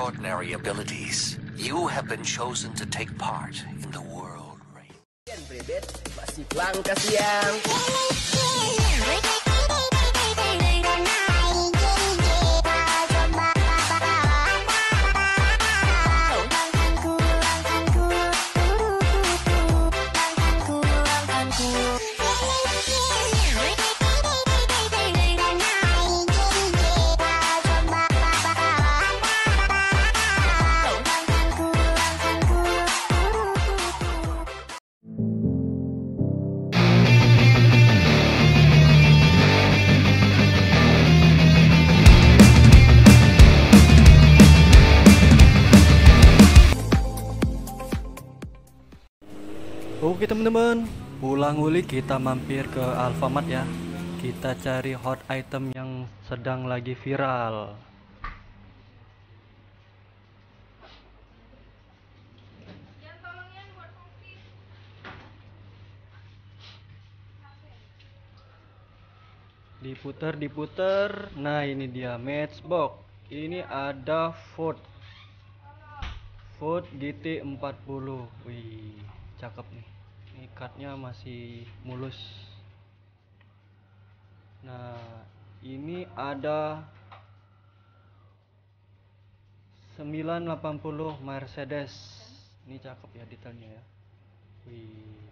extraordinary abilities. You have been chosen to take part in the world race. Teman-teman, pulang uli kita mampir ke Alfamart ya. Kita cari hot item yang sedang lagi viral. Diputer, diputer. Nah, ini dia Matchbox. Ini ada Ford Ford GT40. Wih, cakep nih. Ikatnya masih mulus. Nah, ini ada 980 Mercedes. Ini cakep ya detailnya ya. Wih,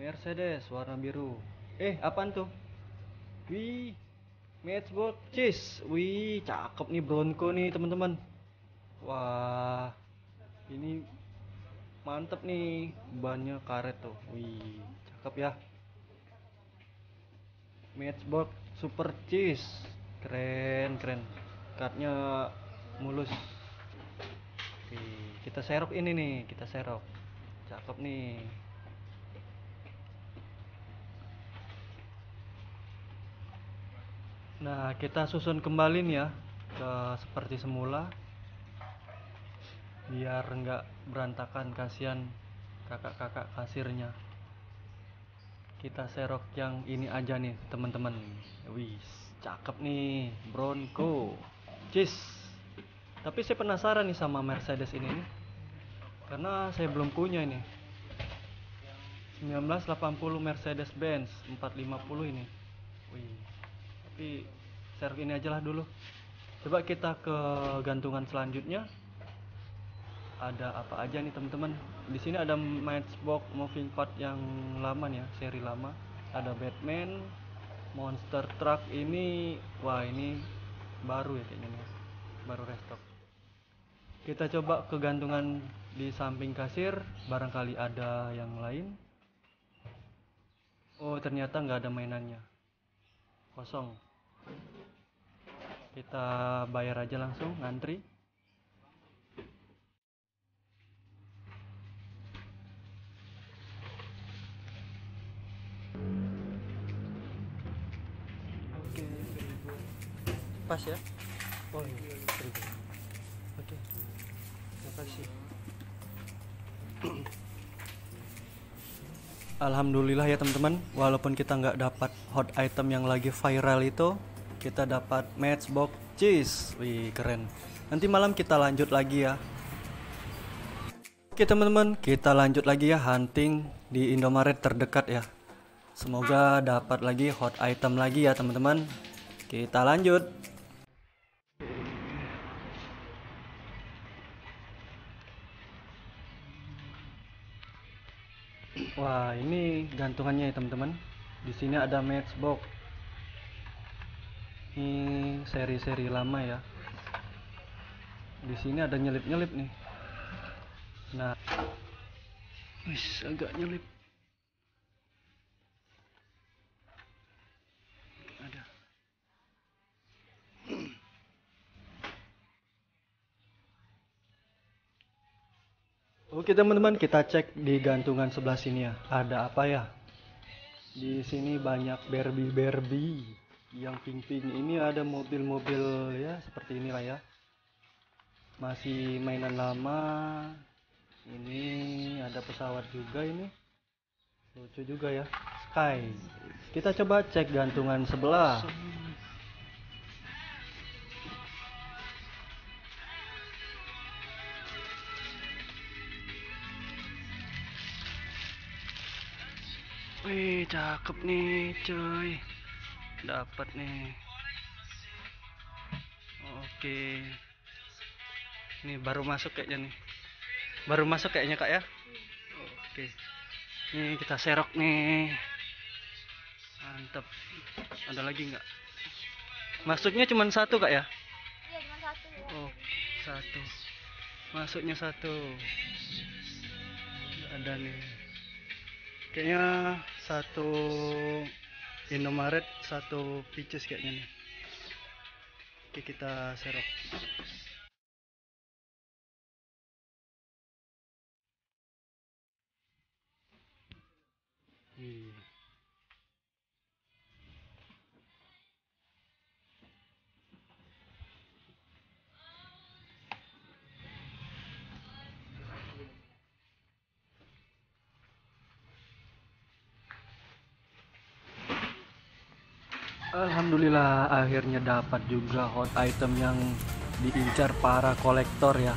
Mercedes warna biru. Eh, apaan tuh? Wih, Matchbox Cheese. Wih, cakep nih Bronco nih teman-teman. Wah, ini mantep nih bannya karet tuh. Wih cakep ya. Matchbox super cheese. Keren keren. Cardnya mulus. Oke, kita serok ini nih kita serok. Cakep nih. Nah kita susun kembali nih ya ke seperti semula biar nggak berantakan kasihan kakak-kakak kasirnya. Kita serok yang ini aja nih teman-teman. Wis cakep nih Bronco. Cheese tapi saya penasaran nih sama Mercedes ini. Nih karena saya belum punya ini. 1980 Mercedes Benz 450 ini. Wih tapi serok ini aja lah dulu. Coba kita ke gantungan selanjutnya ada apa aja nih teman-teman? Di sini ada Matchbox moving part yang lama nih ya seri lama. Ada Batman Monster Truck ini wah ini baru ya kayaknya nih baru restock. Kita coba ke gantungan di samping kasir barangkali ada yang lain. Oh ternyata nggak ada mainannya. Kosong. Kita bayar aja langsung ngantri Pas ya? Oh iya, seribu. Oke, makasih. Alhamdulillah ya teman-teman, walaupun kita nggak dapat hot item yang lagi viral itu, kita dapat Matchbox Cheese. Wih, keren. Nanti malam kita lanjut lagi ya. Oke teman-teman, kita lanjut lagi ya hunting di Indomaret terdekat ya. Semoga dapat lagi hot item lagi ya teman-teman. Kita lanjut. Wah, ini gantungannya ya teman-teman. Di sini ada Matchbox. Ini seri-seri lama ya. Di sini ada nyelip-nyelip nih. Nah, wis agak nyelip. Oke teman-teman, kita cek di gantungan sebelah sini ya. Ada apa ya? Di sini banyak Barbie-Barbie yang pink-pink. Ini ada mobil-mobil ya, seperti inilah ya. Masih mainan lama. Ini ada pesawat juga ini. Lucu juga ya. Sky. Kita coba cek gantungan sebelah. Wih, cakep nih, cuy. Dapat nih. Oke. Nih baru masuk kayaknya nih. Baru masuk kayaknya, Kak ya. Oke. Nih kita serok nih. Mantap. Ada lagi nggak? Masuknya cuma satu, Kak ya? Iya cuma satu. Oh, satu. Masuknya satu. Ada nih. Kayaknya satu Indomaret, satu Peaches kayaknya nih. Oke, kita serok. Ih. Alhamdulillah akhirnya dapat juga hot item yang diincar para kolektor ya.